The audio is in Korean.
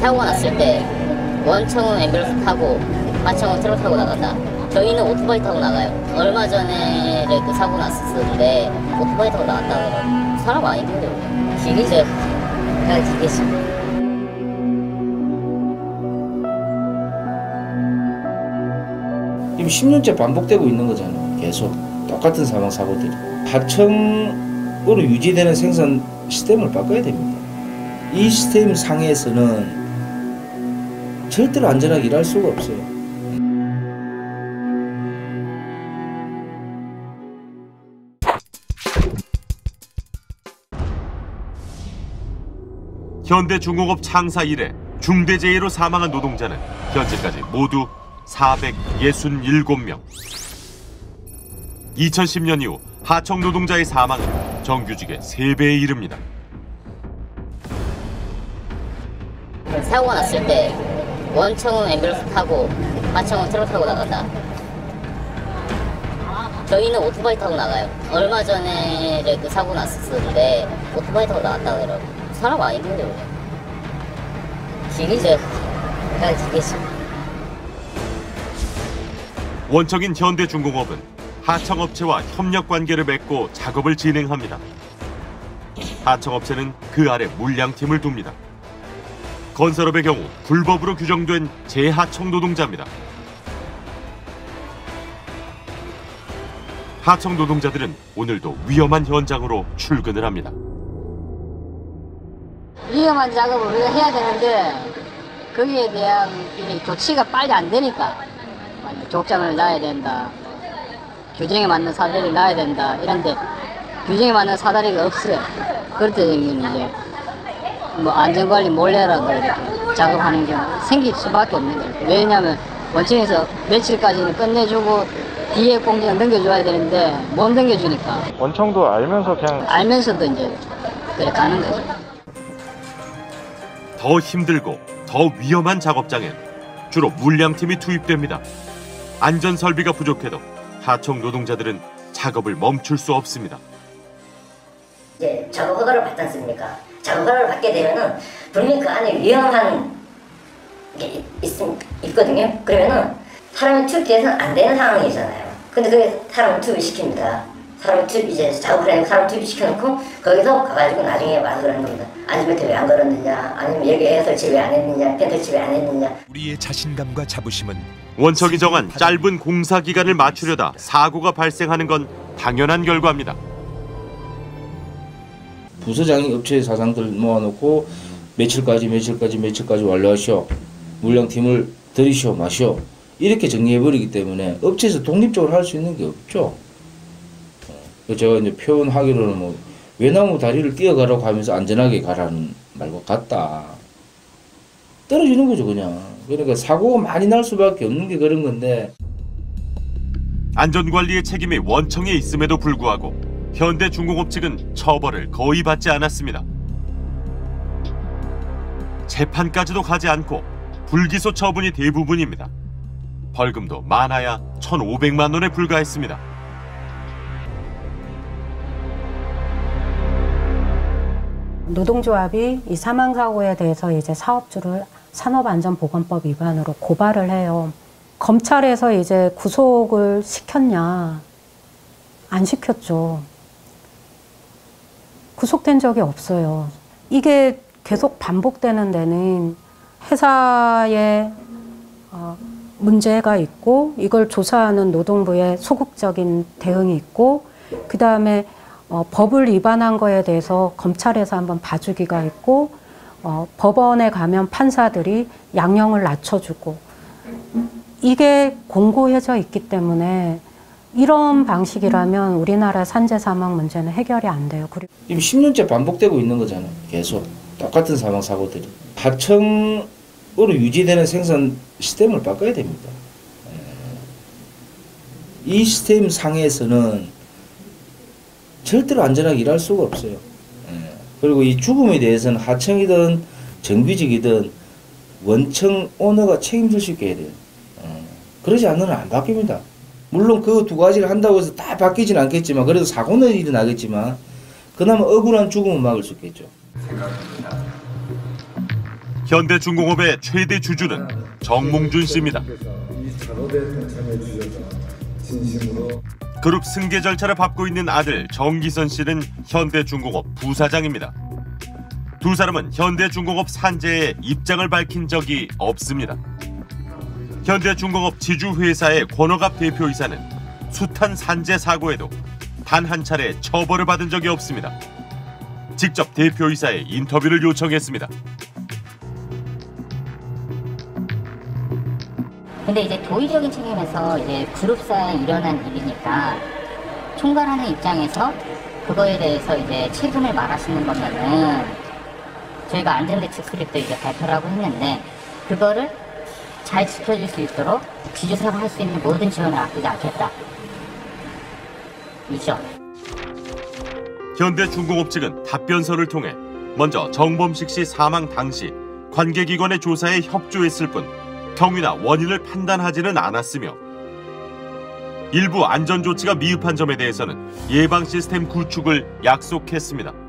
사고가 났을 때 원청은 앰뷸런스 타고 하청은 트럭 타고 나간다. 저희는 오토바이 타고 나가요. 얼마 전에 그 사고 났었는데 오토바이 타고 나갔다 그러더라고요. 사람 아니거든요. 길이죠. 그냥 길이지. 지금 10년째 반복되고 있는 거잖아요. 계속 똑같은 사망 사고들이. 하청으로 유지되는 생산 시스템을 바꿔야 됩니다. 이 시스템 상에서는 절대로 안전하게 일할 수가 없어요. 현대중공업 창사 이래 중대재해로 사망한 노동자는 현재까지 모두 467명. 2010년 이후 하청 노동자의 사망은 정규직의 3배에 이릅니다. 사고가 났을 때 원청은 앰뷸런스 타고 하청은 트럭 타고 나간다. 저희는 오토바이 타고 나가요. 얼마 전에 그 사고 났었는데 오토바이 타고 나갔다 그러더라고요. 사람 아니거든요. 길이죠. 그냥 길이지. 원청인 현대중공업은 하청업체와 협력 관계를 맺고 작업을 진행합니다. 하청업체는 그 아래 물량팀을 둡니다. 건설업의 경우 불법으로 규정된 재하청 노동자입니다. 하청 노동자들은 오늘도 위험한 현장으로 출근을 합니다. 위험한 작업을 우리가 해야 되는데 거기에 대한 이 조치가 빨리 안 되니까 족장을 놔야 된다. 규정에 맞는 사다리를 놔야 된다. 이런데 규정에 맞는 사다리가 없어요. 그럴 때 이제 뭐 안전관리 몰래라고 이렇게 작업하는 경우 생길 수밖에 없는 거예요. 왜냐하면 원청에서 며칠까지는 끝내주고 뒤에 공장 넘겨줘야 되는데 못 넘겨주니까 원청도 알면서 그냥 알면서도 이제 그래 가는 거죠. 더 힘들고 더 위험한 작업장엔 주로 물량팀이 투입됩니다. 안전 설비가 부족해도 하청 노동자들은 작업을 멈출 수 없습니다. 이제 작업 허가를 받지 않습니까? 작업 허가를 받게 되면은 분명히 그 안에 위험한 게 있, 있, 있거든요. 그러면은 사람이 투입돼서는 안 되는 상황이잖아요. 근데 그게 사람을 투입을 시킵니다. 사람 투입 이제 작업을 하니까 사람 투입 시켜놓고 거기서 가가지고 나중에 와서 그러는 겁니다. 안전벨트 왜안 걸었느냐, 아니면 여기 에어 설치 왜안 했느냐, 펜 설치 왜안 했느냐. 우리의 자신감과 자부심은 원청이 정한 짧은 공사 기간을 맞추려다 사고가 발생하는 건 당연한 결과입니다. 부서장이 업체 사장들 모아놓고 며칠까지 며칠까지 며칠까지 완료하시오. 물량팀을 들이시오 마시오. 이렇게 정리해버리기 때문에 업체에서 독립적으로 할 수 있는 게 없죠. 어, 제가 이제 표현하기로는 뭐 외나무 다리를 뛰어가라고 하면서 안전하게 가라는 말과 같다. 떨어지는 거죠 그냥. 그러니까 사고가 많이 날 수밖에 없는 게 그런 건데 안전관리의 책임이 원청에 있음에도 불구하고 현대중공업 측은 처벌을 거의 받지 않았습니다. 재판까지도 가지 않고 불기소 처분이 대부분입니다. 벌금도 많아야 1,500만 원에 불과했습니다. 노동조합이 이 사망 사고에 대해서 이제 사업주를 산업안전보건법 위반으로 고발을 해요. 검찰에서 이제 구속을 시켰냐? 안 시켰죠. 구속된 적이 없어요. 이게 계속 반복되는 데는 회사에 어, 문제가 있고 이걸 조사하는 노동부의 소극적인 대응이 있고 그 다음에 어, 법을 위반한 거에 대해서 검찰에서 한번 봐주기가 있고 어, 법원에 가면 판사들이 양형을 낮춰주고 이게 공고해져 있기 때문에 이런 방식이라면 우리나라 산재 사망 문제는 해결이 안 돼요. 그리고 지금 10년째 반복되고 있는 거잖아요. 계속 똑같은 사망 사고들이. 하청으로 유지되는 생산 시스템을 바꿔야 됩니다. 예. 이 시스템 상에서는 절대로 안전하게 일할 수가 없어요. 예. 그리고 이 죽음에 대해서는 하청이든 정규직이든 원청 오너가 책임질 수 있게 해야 돼요. 어. 그러지 않으면 안 바뀝니다. 물론 그 두 가지를 한다고 해서 다 바뀌진 않겠지만 그래도 사고는 일어나겠지만 그나마 억울한 죽음은 막을 수 있겠죠. 현대중공업의 최대 주주는 정몽준 씨입니다. 그룹 승계 절차를 밟고 있는 아들 정기선 씨는 현대중공업 부사장입니다. 두 사람은 현대중공업 산재에 입장을 밝힌 적이 없습니다. 현대중공업 지주회사의 권호갑 대표이사는 숱한 산재 사고에도 단 한 차례 처벌을 받은 적이 없습니다. 직접 대표이사의 인터뷰를 요청했습니다. 근데 이제 도의적인 측면에서 이제 그룹사에 일어난 일이니까 총괄하는 입장에서 그거에 대해서 이제 책임을 말하시는 거면은 저희가 안전대책 수립도 이제 발표를 하고 했는데 그거를 잘 지켜줄 수 있도록 지주사가 할 수 있는 모든 지원을 아끼지 않겠다. 이죠. 현대중공업 측은 답변서를 통해 먼저 정범식 씨 사망 당시 관계기관의 조사에 협조했을 뿐 경위나 원인을 판단하지는 않았으며 일부 안전조치가 미흡한 점에 대해서는 예방 시스템 구축을 약속했습니다.